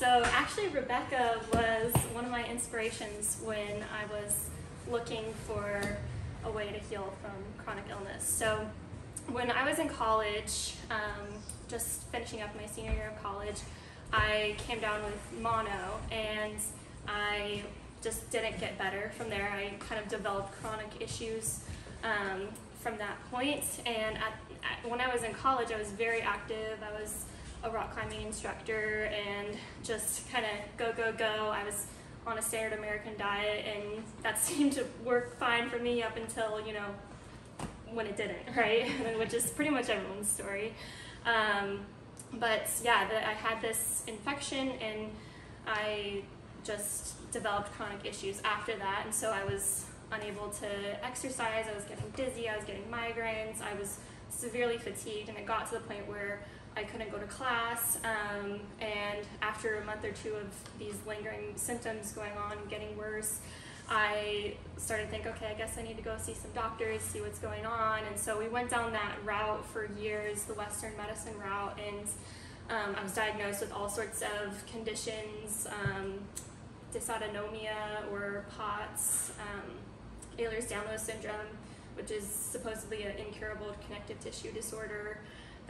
So actually, Rebekah was one of my inspirations when I was looking for a way to heal from chronic illness. So when I was in college, um, just finishing up my senior year of college, I came down with mono and I just didn't get better from there. I kind of developed chronic issues um, from that point. And at, at, when I was in college, I was very active. I was a rock climbing instructor and just kind of go, go, go. I was on a standard American diet and that seemed to work fine for me up until, you know, when it didn't, right? Which is pretty much everyone's story. Um, but yeah, the, I had this infection and I just developed chronic issues after that. And so I was unable to exercise, I was getting dizzy, I was getting migraines, I was severely fatigued, and it got to the point where I couldn't go to class. Um, and after a month or two of these lingering symptoms going on, getting worse, I started to think, okay, I guess I need to go see some doctors, see what's going on. And so we went down that route for years, the Western medicine route, and um, I was diagnosed with all sorts of conditions, um, dysautonomia or POTS, um, Ehlers-Danlos syndrome, which is supposedly an incurable connective tissue disorder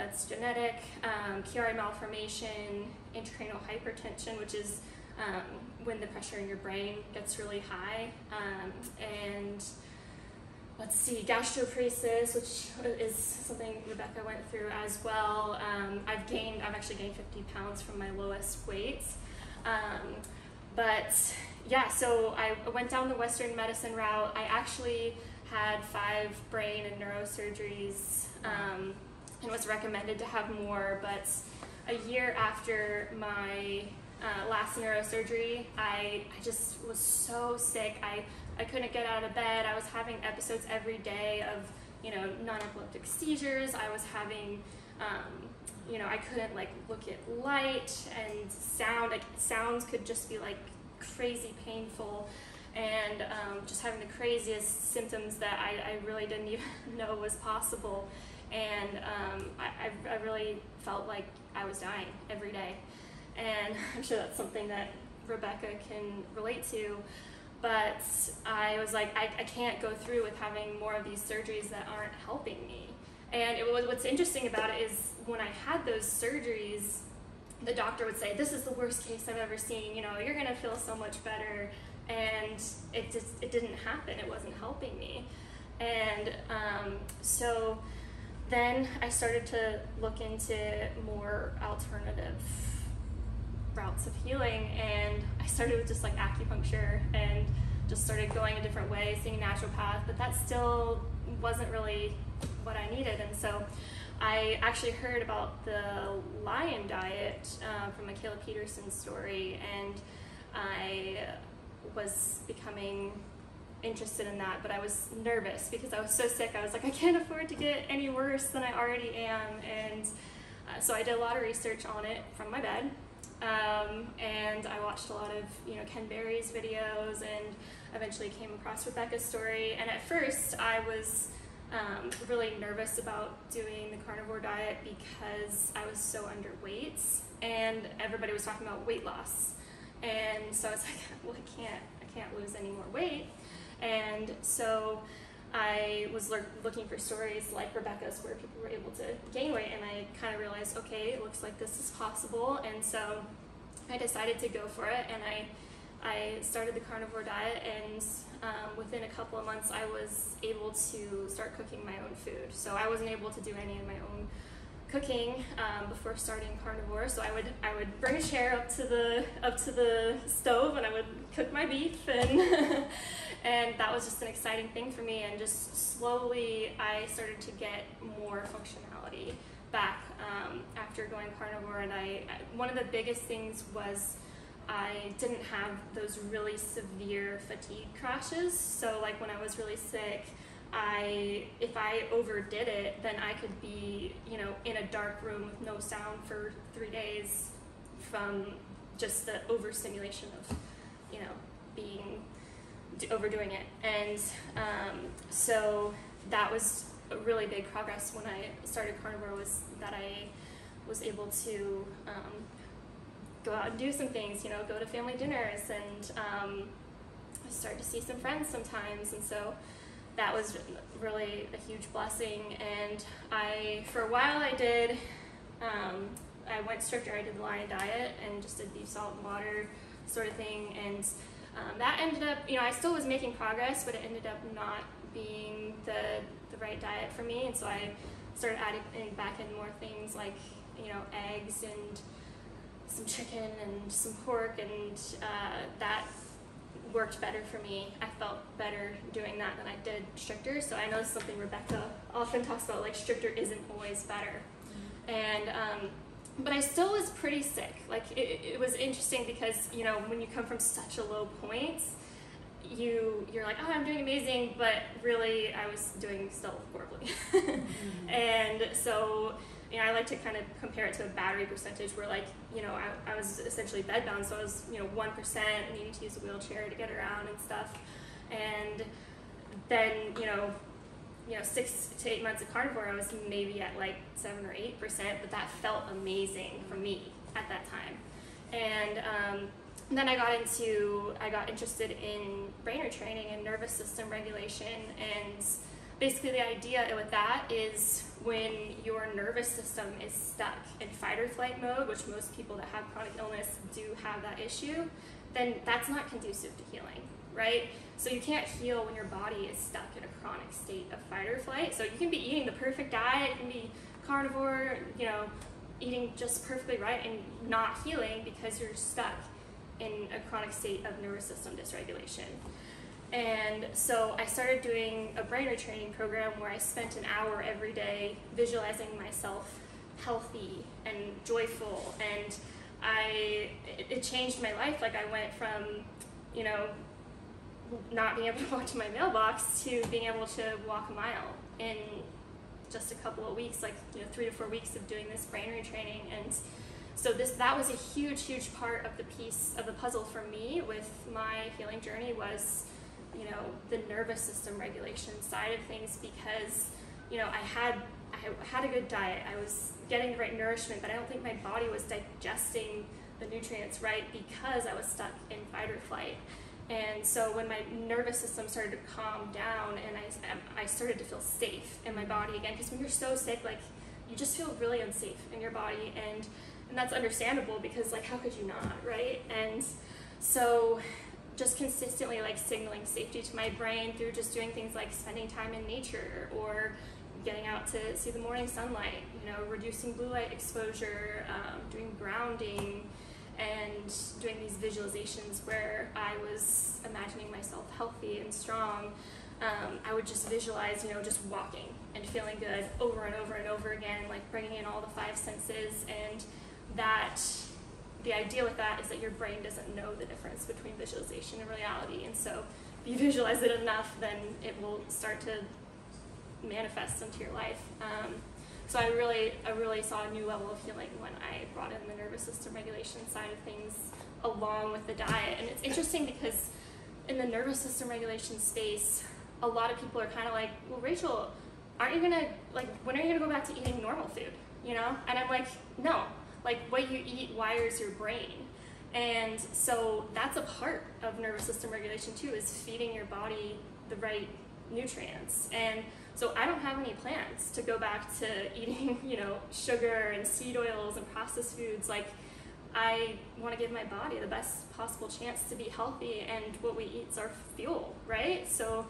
that's genetic, um, malformation, intracranial hypertension, which is um, when the pressure in your brain gets really high, um, and let's see, gastroparesis, which is something Rebekah went through as well. Um, I've gained, I've actually gained 50 pounds from my lowest weight. Um, but yeah, so I went down the Western medicine route. I actually had five brain and neurosurgeries um, and was recommended to have more, but a year after my uh, last neurosurgery, I, I just was so sick. I, I couldn't get out of bed. I was having episodes every day of, you know, non-epileptic seizures. I was having, um, you know, I couldn't like look at light and sound. Like sounds could just be like crazy painful and um, just having the craziest symptoms that I, I really didn't even know was possible. And um, I, I really felt like I was dying every day. And I'm sure that's something that Rebekah can relate to. But I was like, I, I can't go through with having more of these surgeries that aren't helping me. And it was, what's interesting about it is when I had those surgeries, the doctor would say, "This is the worst case I've ever seen. You know, you're gonna feel so much better." And it just it didn't happen. It wasn't helping me. And um, so then I started to look into more alternative routes of healing, and I started with just like acupuncture and just started going a different way, seeing naturopath. But that still wasn't really what I needed, and so I actually heard about the lion diet uh, from Mikhaila Peterson's story, and I was becoming interested in that, but I was nervous because I was so sick. I was like, I can't afford to get any worse than I already am, and uh, so I did a lot of research on it from my bed, um, and I watched a lot of you know Ken Berry's videos, and eventually came across Rebekah's story. And at first, I was um, really nervous about doing the carnivore diet because I was so underweight and everybody was talking about weight loss. And so I was like, well, I can't, I can't lose any more weight. And so I was looking for stories like Rebekah's where people were able to gain weight and I kind of realized, okay, it looks like this is possible. And so I decided to go for it and I I started the carnivore diet and um, within a couple of months I was able to start cooking my own food. So I wasn't able to do any of my own cooking um, before starting carnivore. So I would I would bring a chair up to the up to the stove and I would cook my beef and and that was just an exciting thing for me. And just slowly I started to get more functionality back um, after going carnivore. And I one of the biggest things was I didn't have those really severe fatigue crashes. So like when I was really sick, I if I overdid it, then I could be, you know, in a dark room with no sound for three days from just the overstimulation of, you know, being overdoing it. And um, so that was a really big progress when I started carnivore was that I was able to um, go out and do some things, you know, go to family dinners and um, start to see some friends sometimes. And so that was really a huge blessing. And I, for a while, I did, um, I went stricter. I did the Lion diet and just did beef, salt, and water sort of thing. And um, that ended up, you know, I still was making progress, but it ended up not being the, the right diet for me. And so I started adding back in more things like, you know, eggs and some chicken and some pork, and uh, that worked better for me. I felt better doing that than I did stricter. So I know it's something Rebekah often talks about, like stricter isn't always better. And um, but I still was pretty sick. Like it, it was interesting because you know when you come from such a low point, you you're like, oh, I'm doing amazing, but really I was doing still horribly. mm-hmm. And so you know, I like to kind of compare it to a battery percentage where like, you know, I, I was essentially bedbound, so I was, you know, 1% needing to use a wheelchair to get around and stuff. And then, you know, you know, six to eight months of carnivore, I was maybe at like seven or eight percent, but that felt amazing for me at that time. And um, then I got into, I got interested in brain training and nervous system regulation. And basically, the idea with that is when your nervous system is stuck in fight or flight mode, which most people that have chronic illness do have that issue, then that's not conducive to healing, right? So you can't heal when your body is stuck in a chronic state of fight or flight. So you can be eating the perfect diet, you can be carnivore, you know, eating just perfectly right and not healing because you're stuck in a chronic state of nervous system dysregulation. And so I started doing a brain retraining program where I spent an hour every day visualizing myself healthy and joyful. And I, it changed my life. Like I went from, you know, not being able to walk to my mailbox to being able to walk a mile in just a couple of weeks, like you know, three to four weeks of doing this brain retraining. And so this that was a huge, huge part of the piece of the puzzle for me with my healing journey was you know, the nervous system regulation side of things because, you know, I had I had a good diet. I was getting the right nourishment, but I don't think my body was digesting the nutrients right because I was stuck in fight or flight. And so when my nervous system started to calm down and I, I started to feel safe in my body again, because when you're so sick, like you just feel really unsafe in your body. And, and that's understandable because like, how could you not, right? And so just consistently like signaling safety to my brain through just doing things like spending time in nature or getting out to see the morning sunlight, you know, reducing blue light exposure, um, doing grounding, and doing these visualizations where I was imagining myself healthy and strong. Um, I would just visualize, you know, just walking and feeling good over and over and over again, like bringing in all the five senses, and that the idea with that is that your brain doesn't know the difference between visualization and reality. And so if you visualize it enough, then it will start to manifest into your life. Um, so I really, I really saw a new level of healing when I brought in the nervous system regulation side of things along with the diet. And it's interesting because in the nervous system regulation space, a lot of people are kind of like, well, Rachael, aren't you gonna, like, when are you gonna go back to eating normal food? You know? And I'm like, no, like what you eat wires your brain. And so that's a part of nervous system regulation too, is feeding your body the right nutrients. And so I don't have any plans to go back to eating, you know, sugar and seed oils and processed foods. Like I want to give my body the best possible chance to be healthy and what we eat is our fuel, right? So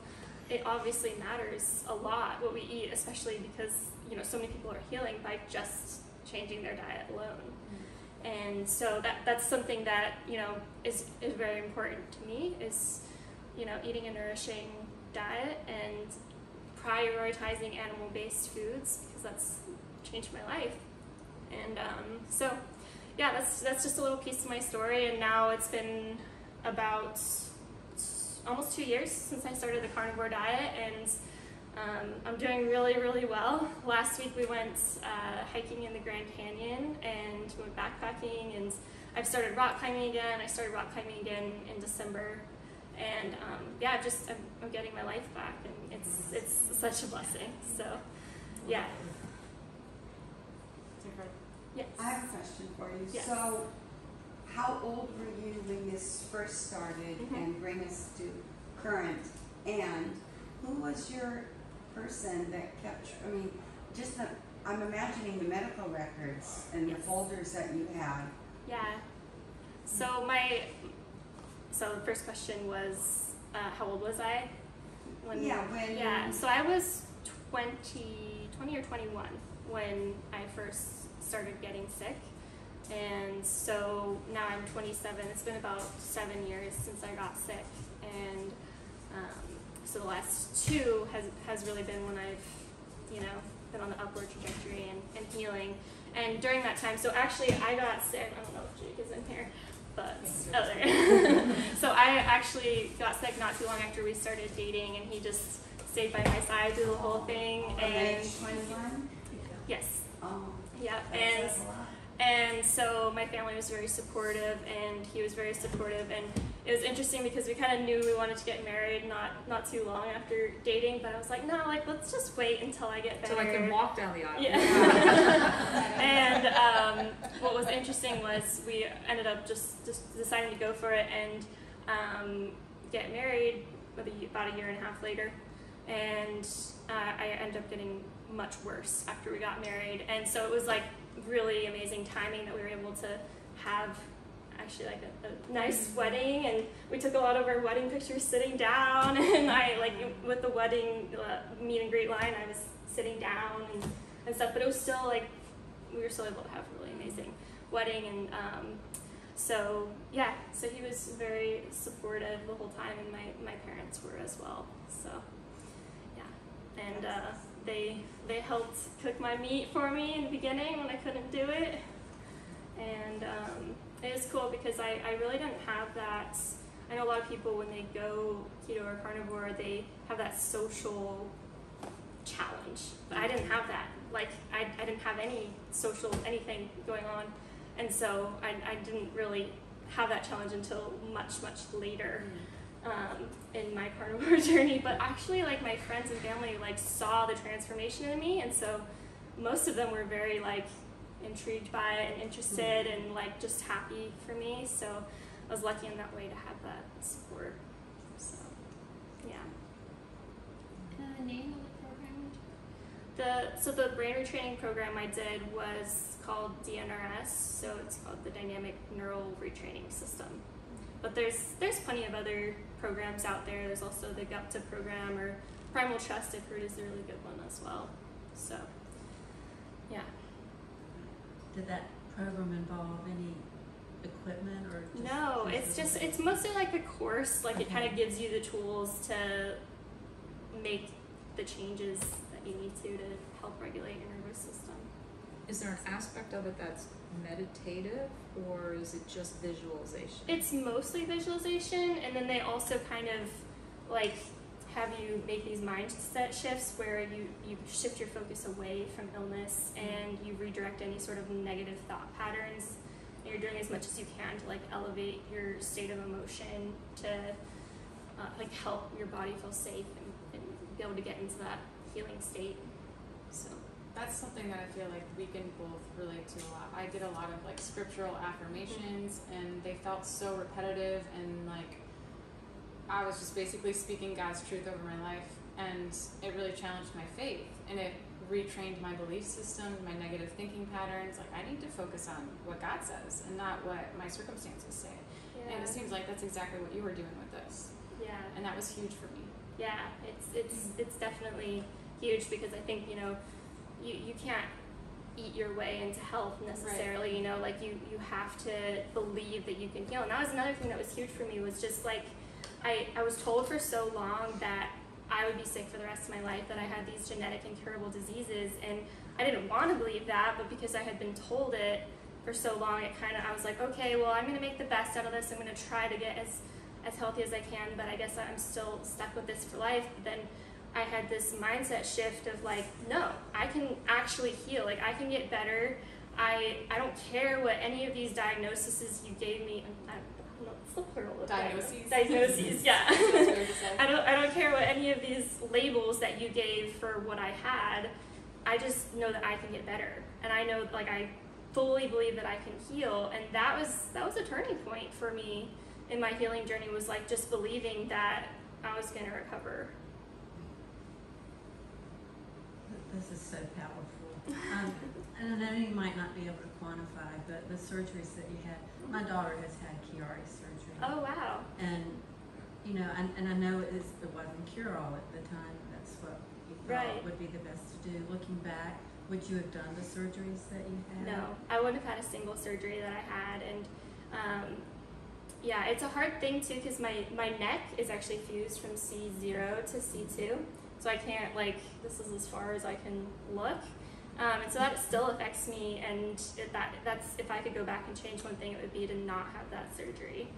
it obviously matters a lot what we eat, especially because, you know, so many people are healing by just changing their diet alone. And so that that's something that you know is is very important to me is you know eating a nourishing diet and prioritizing animal-based foods because that's changed my life. And um, so yeah, that's that's just a little piece of my story. And now it's been about almost two years since I started the carnivore diet and um, I'm doing really, really well. Last week we went uh, hiking in the Grand Canyon and went backpacking, and I've started rock climbing again. I started rock climbing again in December, and um, yeah, just I'm, I'm, getting my life back, and it's it's such a blessing. So, yeah. Yes. I have a question for you. Yes. So, how old were you when this first started Mhm. and bring us to current? And who was your person that kept, I mean, just the, I'm imagining the medical records and the folders that you had. Yeah. So my so the first question was uh, how old was I? When Yeah, when- Yeah. So I was 20, 20 or 21 when I first started getting sick. And so now I'm 27. It's been about seven years since I got sick, and um, so the last two has has really been when I've, you know, been on the upward trajectory and, and healing. And during that time, so actually I got sick. I don't know if Jake is in here, but oh, there. so I actually got sick not too long after we started dating, and he just stayed by my side through the whole thing. And yes, Oh, yeah, and says a lot. and so my family was very supportive, and he was very supportive, and it was interesting because we kind of knew we wanted to get married not not too long after dating, but I was like, no, like let's just wait until I get better. So I can walk down the aisle. Yeah. and um, what was interesting was we ended up just, just deciding to go for it and um, get married about a, year and a half later. And uh, I ended up getting much worse after we got married. And so it was like really amazing timing that we were able to have actually like a, a nice wedding and we took a lot of our wedding pictures sitting down and I like with the wedding uh, meet and greet line I was sitting down and, and stuff but it was still like we were still able to have a really amazing wedding and um, so yeah so he was very supportive the whole time and my, my parents were as well so yeah. And uh, they they helped cook my meat for me in the beginning when I couldn't do it. And um, it was cool because I, I really didn't have that. I know a lot of people when they go keto or carnivore they have that social challenge. But I didn't have that. Like I, I didn't have any social anything going on. And so I, I didn't really have that challenge until much much later um, in my carnivore journey. But actually like my friends and family like saw the transformation in me. And so most of them were very like intrigued by it and interested and like just happy for me so I was lucky in that way to have that support so yeah And the name of the program? The so the brain retraining program I did was called DNRS, so it's called the Dynamic Neural Retraining System. But there's there's plenty of other programs out there. There's also the GUPTA program or Primal Trust. I've heard is a really good one as well. So yeah, Did that program involve any equipment or just no, it's just it's mostly like a course. Like it kind of gives you the tools to make the changes that you need to to help regulate your nervous system. Is there an aspect of it that's meditative or is it just visualization? It's mostly visualization, and then they also kind of like have you make these mindset shifts where you, you shift your focus away from illness and you redirect any sort of negative thought patterns. And you're doing as much as you can to like elevate your state of emotion to uh, like help your body feel safe and, and be able to get into that healing state. So That's something that I feel like we can both relate to a lot. I did a lot of like scriptural affirmations and they felt so repetitive and like I was just basically speaking God's truth over my life and it really challenged my faith and it retrained my belief system, my negative thinking patterns. Like I need to focus on what God says and not what my circumstances say. yeah, And it seems like that's exactly what you were doing with this. yeah. And that was huge for me. Yeah, it's it's it's definitely huge because I think you know you you can't eat your way into health necessarily. You know, like you you have to believe that you can heal, and that was another thing that was huge for me was just like I I was told for so long that I would be sick for the rest of my life, that I had these genetic incurable diseases, and I didn't want to believe that, but because I had been told it for so long, it kind of I was like, okay, well I'm gonna make the best out of this. I'm gonna try to get as as healthy as I can, but I guess I'm still stuck with this for life. But then I had this mindset shift of like, no, I can actually heal. Like I can get better. I I don't care what any of these diagnoses you gave me. I don't what's the plural of Diagnoses. Diagnoses, yeah. That's weird to say. I don't I don't care what any of these labels that you gave for what I had. I just know that I can get better, and I know like I fully believe that I can heal, and that was that was a turning point for me in my healing journey. Was like just believing that I was going to recover. This is so powerful. Um, and I know you might not be able to quantify, but the surgeries that you had, my daughter has had Chiari surgery. Oh wow! And, you know, and, and I know it is, it wasn't cure-all at the time, that's what you Right. thought would be the best to do. Looking back, would you have done the surgeries that you had? No, I wouldn't have had a single surgery that I had, and um, yeah, it's a hard thing too because my my neck is actually fused from C zero to C two, so I can't like this is as far as I can look, um, and so that still affects me. And that that's if I could go back and change one thing, it would be to not have that surgery.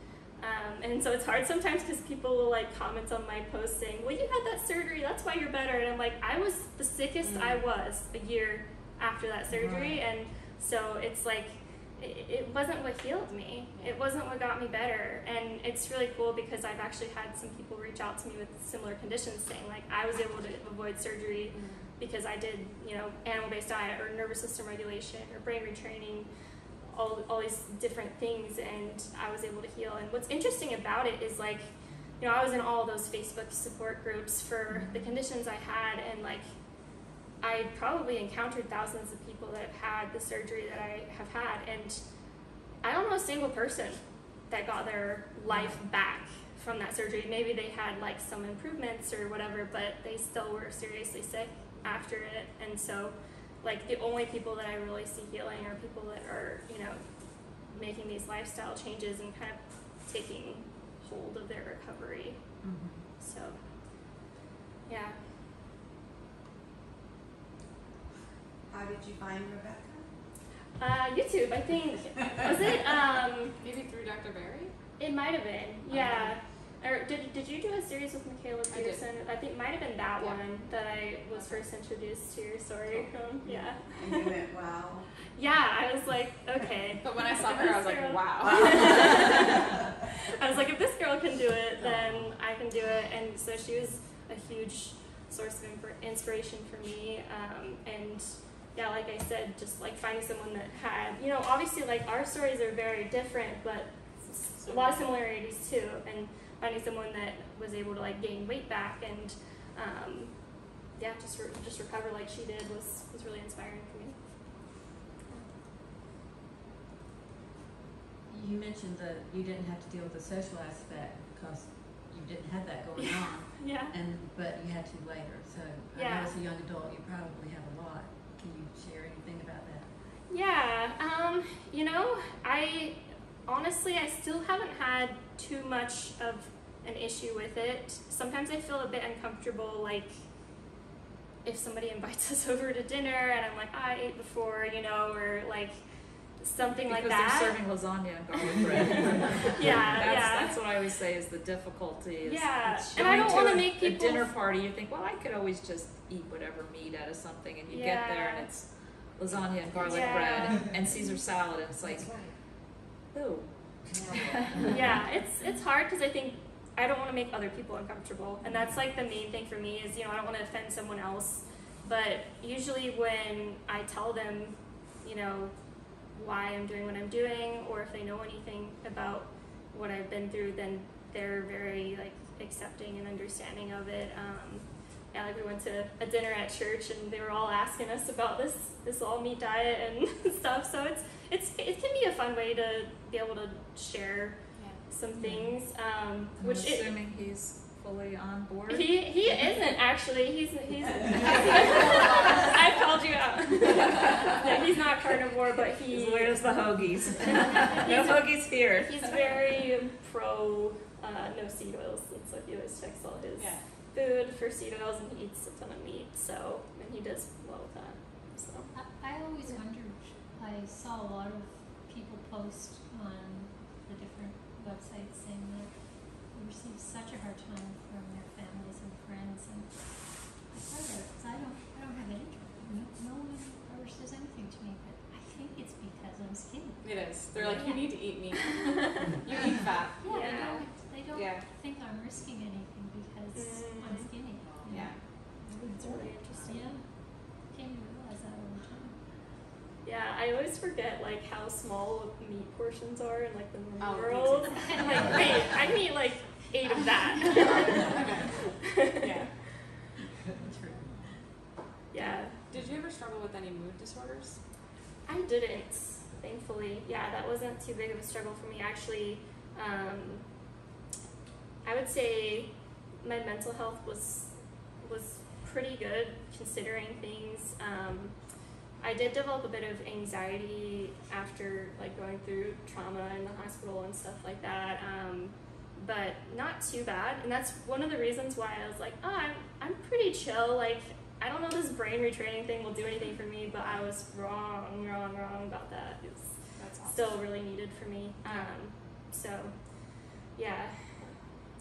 Um, and so it's hard sometimes because people will like comment on my post saying, "Well, you had that surgery, that's why you're better." And I'm like, I was the sickest I was a year after that surgery, Right. and so it's like it, it wasn't what healed me. It wasn't what got me better. And it's really cool because I've actually had some people reach out to me with similar conditions saying like I was able to avoid surgery because I did, you know, animal-based diet or nervous system regulation or brain retraining, all, all these different things, and I was able to heal. And what's interesting about it is like, you know, I was in all those Facebook support groups for the conditions I had, and like, I probably encountered thousands of people that have had the surgery that I have had, and I don't know a single person that got their life back from that surgery. Maybe they had like some improvements or whatever, but they still were seriously sick after it. And so, like, the only people that I really see healing are people that are, you know, making these lifestyle changes and kind of taking hold of their recovery. Mhm. So, yeah. How did you find Rebekah? Uh, YouTube, I think. Was it? Um, Maybe through Dr. Berry? it might have been. Yeah. Or did, did you do a series with Mikhaila I did. Pearson? I, think it might have been that Yeah. one that I was first introduced to your story from. Yeah. And you went, wow. Yeah, I was like, okay. But when I saw her, I was this like, wow. I was like, if this girl can do it, then I can do it. And so she was a huge source of inspir- inspiration for me. Um, and yeah, like I said, just like finding someone that had, you know, obviously like our stories are very different, but a lot of similarities too. And finding someone that was able to like gain weight back and um, yeah, just re- just recover like she did was was really inspiring for me. You mentioned that you didn't have to deal with the social aspect because you didn't have that going on, Yeah. and but you had to later. So I Yeah. as a young adult, you probably have a lot. Can you share anything about that? Yeah, um, you know, I honestly I still haven't had too much of an issue with it. Sometimes I feel a bit uncomfortable like if somebody invites us over to dinner and I'm like, I ate before, you know, or like something like that. because that. they're serving lasagna and garlic bread. Yeah, that's, yeah. That's what I always say is the difficulty is Yeah, it's and I don't wanna make people a dinner party. You think, well, I could always just eat whatever meat out of something, and you get there and it's lasagna and garlic Yeah. bread and Caesar salad, and it's like, ooh. yeah, it's it's hard because I think I don't want to make other people uncomfortable, and that's like the main thing for me is you know I don't want to offend someone else. But usually when I tell them, you know, why I'm doing what I'm doing, or if they know anything about what I've been through, then they're very like accepting and understanding of it. Um, yeah, like we went to a dinner at church, and they were all asking us about this this all meat diet and stuff. So it's it's it can be a fun way to be able to share Yeah. some things. Um, I'm which it, assuming he's fully on board. he he isn't actually. He's he's. I called you out. no, he's not carnivore, but he. Where's the hoagies? no He's- hoagies here. He's very pro uh, no seed oils, and so he always checks all his Yeah. food for seed oils, and he eats a ton of meat. So and he does well with that. So I, I always wondered, I saw a lot of people post on the different websites saying that they received such a hard time from their families and friends and I thought about it, 'cause I don't, I don't have any trouble, no, no one ever says anything to me, but I think it's because I'm skinny. It is. They're like, you need to eat meat. you eat fat. Yeah, they don't, they don't Yeah. think I'm risking anything because I'm Mm. skinny. you Yeah. it's really interesting. Yeah, came to realize that over time. Yeah, I always forget like how small meat portions are in like the Oh, normal me world. I'm like, wait, I need like eight of that. yeah. Yeah, Did you ever struggle with any mood disorders? I didn't, thankfully. Yeah, that wasn't too big of a struggle for me. Actually, um, I would say my mental health was was pretty good considering things. Um, I did develop a bit of anxiety after like going through trauma in the hospital and stuff like that. Um, but not too bad, and that's one of the reasons why I was like, oh, I'm I'm pretty chill. Like I don't know this brain retraining thing will do anything for me, but I was wrong, wrong, wrong about that. It's That's awesome. still really needed for me. Um, so, yeah,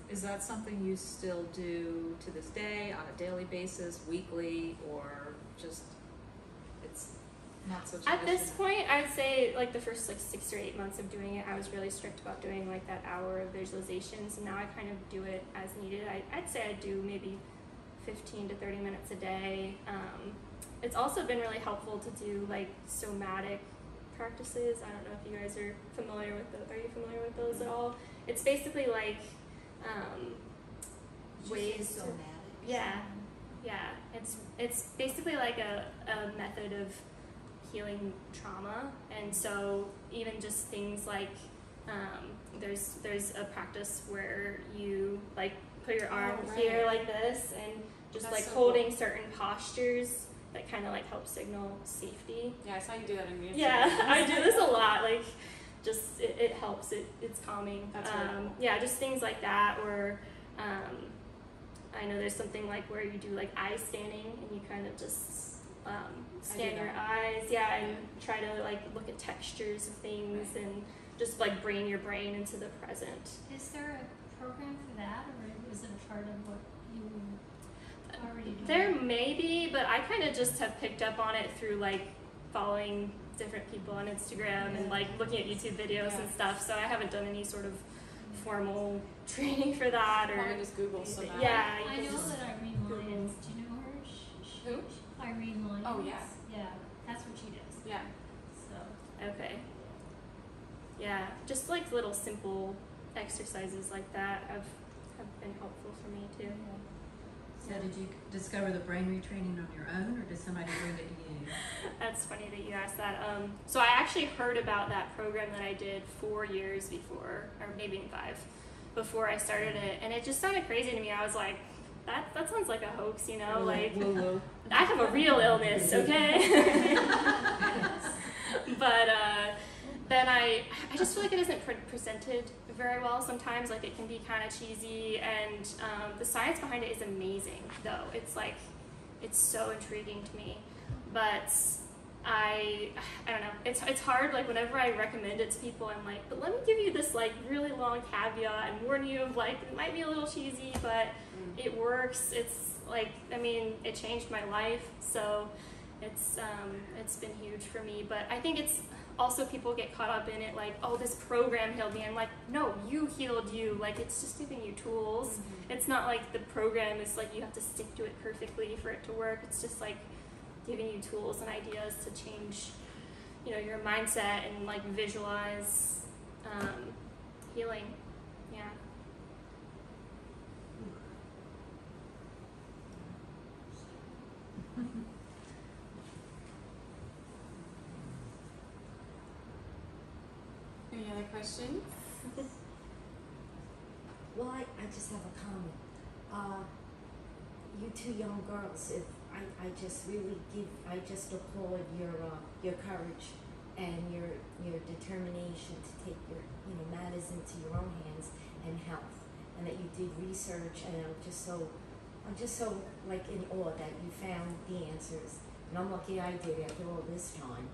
Is that something you still do to this day on a daily basis, weekly, or just not such an at this point, I'd say like the first like six or eight months of doing it, I was really strict about doing like that hour of visualizations, and now I kind of do it as needed. I, I'd say I do maybe 15 to 30 minutes a day. Um, it's also been really helpful to do like somatic practices. I don't know if you guys are familiar with those. Are you familiar with those at all? It's basically like um, ways to yeah yeah it's it's basically like a, a method of healing trauma and so even just things like um, there's there's a practice where you like put your arm Oh, here like this and just That's like so holding certain postures that kind of like help signal safety Yeah, I saw you do that in music. yeah, I do this a lot. Like, just it, it helps. It it's calming. That's really um, cool. Yeah, just things like that. Or um, I know there's something like where you do like eye scanning and you kind of just um, scan your eyes. Yeah, and try to like look at textures of things Right. and just like bring your brain into the present. Is there a program for that, or is it a part of what you already do? There may be, but I kind of just have picked up on it through like following different people on Instagram and like looking at YouTube videos and stuff. So I haven't done any sort of formal training for that or Probably just Google so that. yeah. I know just- that Irene Lyons, do you know her? Sh- sh- Who? Irene Lyons. Oh, yeah. Yeah, that's what she does, Yeah. so. Okay. Yeah, just like little simple exercises like that have have been helpful for me too. So did you discover the brain retraining on your own, or did somebody bring it to you? That's funny that you asked that. Um, so I actually heard about that program that I did four years before, or maybe even five, before I started it, and it just sounded crazy to me. I was like, that that sounds like a hoax, you know? Like I have a real illness, okay? but uh, then I I just feel like it isn't pre- presented very well sometimes. Like it can be kind of cheesy, and um, the science behind it is amazing. Though it's like it's so intriguing to me, but I I don't know. It's it's hard. Like whenever I recommend it to people, I'm like, but let me give you this like really long caveat and warn you of like it might be a little cheesy, but it works. It's like I mean, it changed my life, so it's um, it's been huge for me. But I think it's also people get caught up in it, like oh, this program healed me. I'm like, no, you healed you. Like it's just giving you tools. It's not like the program is like you have to stick to it perfectly for it to work. It's just like giving you tools and ideas to change, you know, your mindset and like visualize um, healing. Yeah. Any other questions? Well, I, I just have a comment. Uh, you two young girls, if I, I just really give, I just applaud your, uh, your courage and your, your determination to take your, you know, matters into your own hands and health. And that you did research and I'm just so, I'm just so like in awe that you found the answers. And I'm lucky I did after all this time.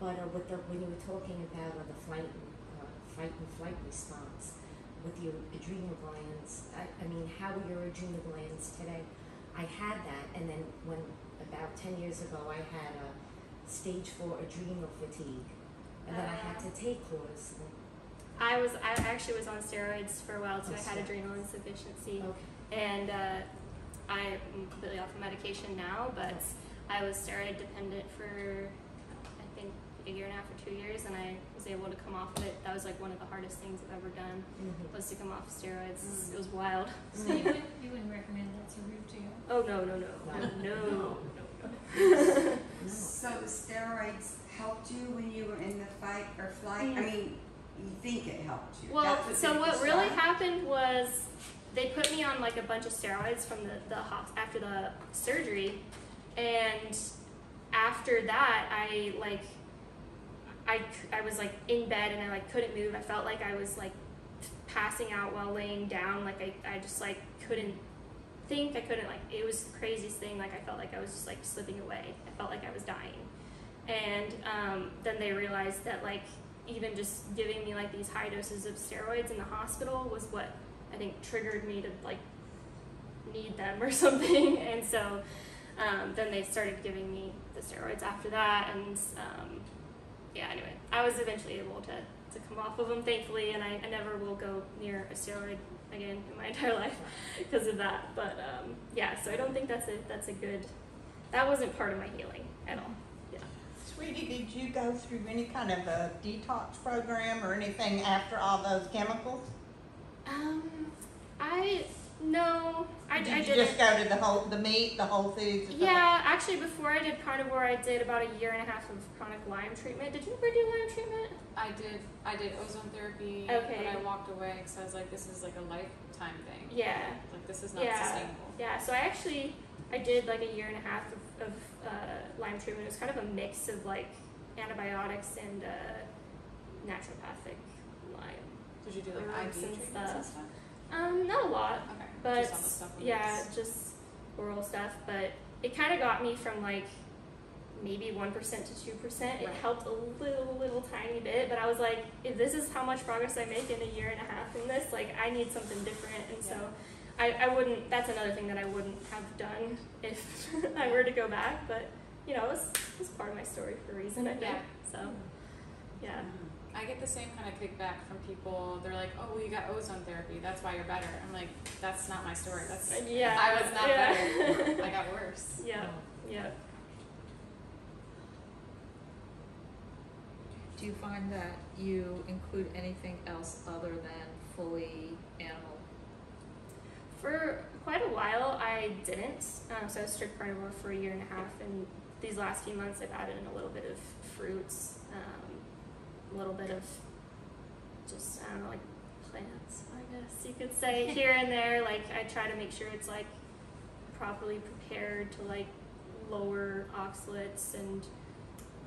But uh, with the, when you were talking about uh, the flight, fight and flight response, with your adrenal glands. I, I mean, how are your adrenal glands today? I had that, and then when about 10 years ago, I had a stage four adrenal fatigue, and then I had to take cortisone. I was I actually was on steroids for a while too. Oh, I had steroids. adrenal insufficiency, Okay. and uh, I'm completely off of medication now. But I was steroid dependent for I think like a year and a half or two years, and I was able to come off of it. That was like one of the hardest things I've ever done Mhm. was to come off steroids. Mm. It was wild. So you wouldn't, you wouldn't recommend that's a route to go? Oh no no no no no no. So the steroids helped you when you were in the fight or flight? I Mm. mean, you think it helped you. Well, That's so they what really prescribe? happened was they put me on like a bunch of steroids from the the hos- after the surgery, and after that I like I I was like in bed and I like couldn't move. I felt like I was like passing out while laying down. Like I I just like couldn't think. I couldn't like it was the craziest thing. Like I felt like I was just like slipping away. I felt like I was dying. And um, then they realized that like even just giving me like these high doses of steroids in the hospital was what I think triggered me to like need them or something. And so um, then they started giving me the steroids after that. And um, yeah, anyway, I was eventually able to, to come off of them, thankfully. And I, I never will go near a steroid again in my entire life because of that. But um, yeah, so I don't think that's a that's a good. That wasn't part of my healing at all. Yeah. Sweetie, did you go through any kind of a detox program or anything after all those chemicals? Um, I no, I, did I you didn't. just go to the whole, the meat, the Whole Foods? and stuff Yeah, actually, before I did carnivore, I did about a year and a half of chronic Lyme treatment. Did you ever do Lyme treatment? I did I did ozone therapy, Okay. but I walked away because I was like, this is like a lifetime thing. Yeah, Like this is not Yeah. sustainable. yeah. So I actually I did like a year and a half of, of uh, Lyme treatment. It was kind of a mix of like antibiotics and uh, naturopathic Lyme. Did you do like Herbs IV and treatments and stuff. stuff? Um, not a lot. Okay. But just on the supplements. yeah, just oral stuff. But it kind of got me from like maybe one percent to two percent. It helped a little, little tiny bit. But I was like, if this is how much progress I make in a year and a half in this, like I need something different. And so, I, I wouldn't. That's another thing that I wouldn't have done if I were to go back. But you know, it's it's part of my story for a reason. I think. Yeah. So, mm-hmm. yeah. I get the same kind of kickback from people. They're like, "Oh, well, you got ozone therapy. That's why you're better." I'm like, "That's not my story. That's Yeah. I was not yeah. better. I got worse." yeah. Yeah. Do you find that you include anything else other than fully animal? For quite a while, I didn't. Um, so I was strict carnivore for a year and a half, and these last few months, I've added in a little bit of fruits, um, a little bit of just I don't know, like plants, I guess you could say here and there. Like I try to make sure it's like properly prepared to like lower oxalates and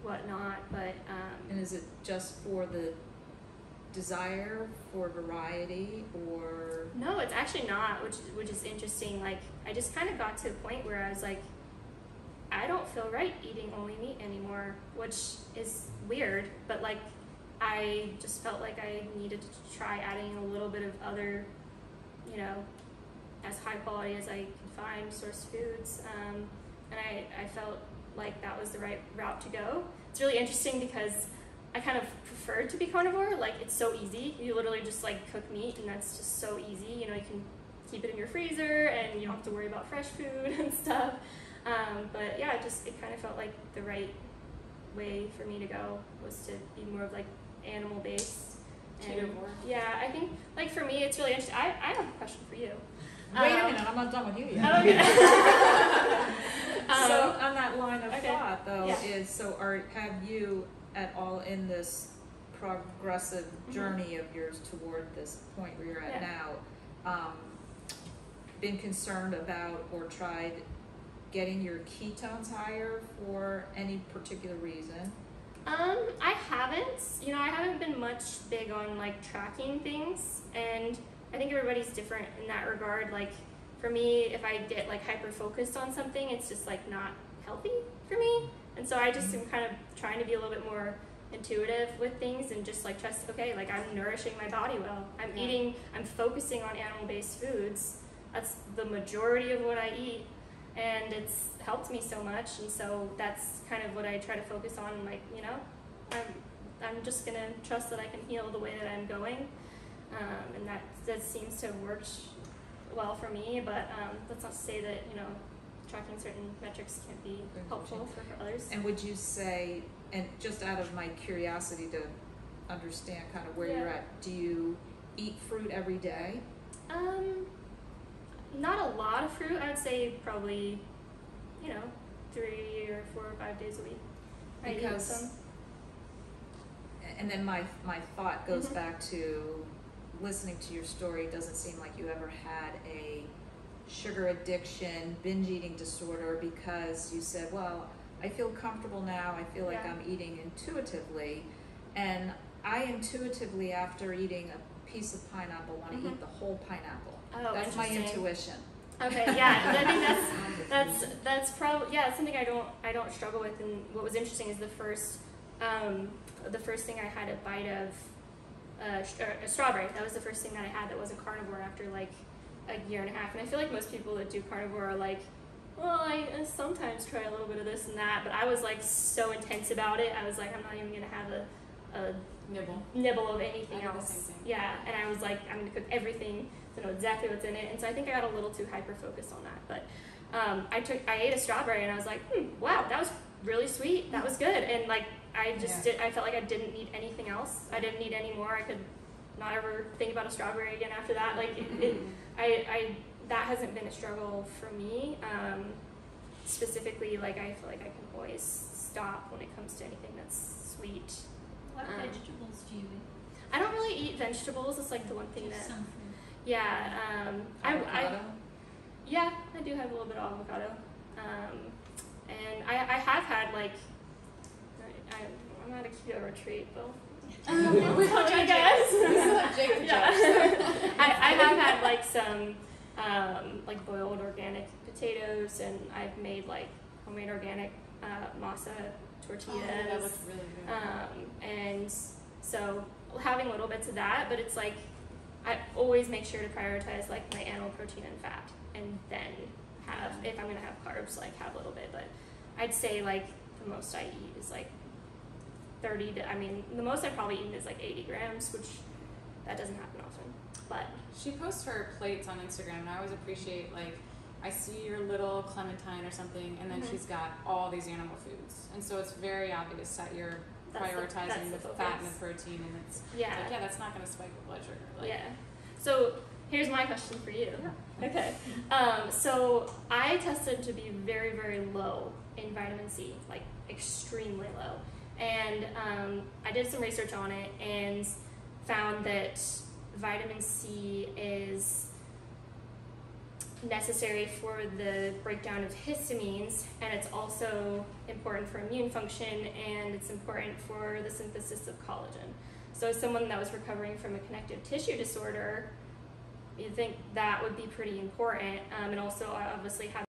whatnot. But um, And is it just for the desire for variety or No, it's actually not, which which is interesting. Like I just kind of got to a point where I was like, I don't feel right eating only meat anymore, which is weird. But like, I just felt like I needed to try adding a little bit of other, you know, as high quality as I could find source foods, um, and I I felt like that was the right route to go. It's really interesting because I kind of prefer to be carnivore. Like it's so easy. You literally just like cook meat, and that's just so easy. You know, you can keep it in your freezer, and you don't have to worry about fresh food and stuff. Um, but yeah, it just it kind of felt like the right way for me to go was to be more of like animal based. Carnivore. yeah, I think like for me, it's really interesting. I, I have a question for you. Wait a Um, minute, I'm not done with you Oh, yet. okay. so Um, on that line of okay. thought though Yeah. is so are have you at all in this progressive Mhm. journey of yours toward this point where you're at Yeah. now um, been concerned about or tried getting your ketones higher for any particular reason Um, I haven't. You know, I haven't been much big on like tracking things, and I think everybody's different in that regard. Like, for me, if I get like hyper focused on something, it's just like not healthy for me, and so I just am kind of trying to be a little bit more intuitive with things and just like trust. Okay, like I'm nourishing my body well. I'm Yeah. eating. I'm focusing on animal based foods. That's the majority of what I eat, and it's helped me so much and so that's kind of what I try to focus on like you know I'm I'm just gonna trust that I can heal the way that I'm going um, and that that seems to have worked well for me but um, that's not to say that you know tracking certain metrics can't be helpful for, for others. And would you say and just out of my curiosity to understand kind of where you're at, do you eat fruit every day? Um, not a lot of fruit. I'd say probably, you know, three or four or five days a week. I eat Because- some. And then my my thought goes Mhm. back to listening to your story. It Doesn't seem like you ever had a sugar addiction, binge eating disorder because you said, "Well, I feel comfortable now. I feel like Yeah. I'm eating intuitively," and I intuitively, after eating a piece of pineapple, want to Mhm. eat the whole pineapple. Oh, That's my intuition. Okay, yeah, I think that's that's that's probably yeah something I don't I don't struggle with. And what was interesting is the first um, the first thing I had a bite of uh, a strawberry. That was the first thing that I had that wasn't carnivore after like a year and a half. And I feel like most people that do carnivore are like, well, I sometimes try a little bit of this and that, but I was like so intense about it. I was like, I'm not even gonna have a, a Nibble. nibble of anything I do the else. Yeah, and I was like, I'm gonna cook everything to know exactly what's in it. And so I think I got a little too hyper focused on that. But um, I took, I ate a strawberry and I was like, hmm, wow, that was really sweet. That was good. And like, I just Yeah. did. I felt like I didn't need anything else. I didn't need any more. I could not ever think about a strawberry again after that. Like, it, it, I, I, that hasn't been a struggle for me. Um, specifically, like I feel like I can always stop when it comes to anything that's sweet. What Um, vegetables do you eat? I don't really eat vegetables. It's like the one thing Just that, some fruit. Yeah, um, I, I, yeah, I do have a little bit of avocado. Um, and I, I have had like, I, I, I'm at a keto retreat, Bill. Um, we Tell don't you judge guys. it. We still have Jake to Yeah. I, I have had like some, um, like boiled organic potatoes, and I've made like homemade organic uh, masa tortillas. Oh, that looks really good. Um, and so having little bits of that, but it's like I always make sure to prioritize like my animal protein and fat, and then have if I'm gonna have carbs, like have a little bit. But I'd say like the most I eat is like thirty to. I mean, the most I've probably eaten is like eighty grams, which that doesn't happen often. But She posts her plates on Instagram, and I always appreciate like I see your little clementine or something, and then Mhm. she's got all these animal foods, and so it's very obvious that you're That's the- prioritizing that's the, the fat and the protein, and it's yeah, like yeah, that's not going to spike the blood sugar. Like, yeah. So here's my question for you. Okay. Um, so I tested to be very, very low in vitamin C, like extremely low. And um, I did some research on it and found that vitamin C is necessary for the breakdown of histamines and it's also important for immune function and it's important for the synthesis of collagen. So someone that was recovering from a connective tissue disorder, you think that would be pretty important um, and also obviously have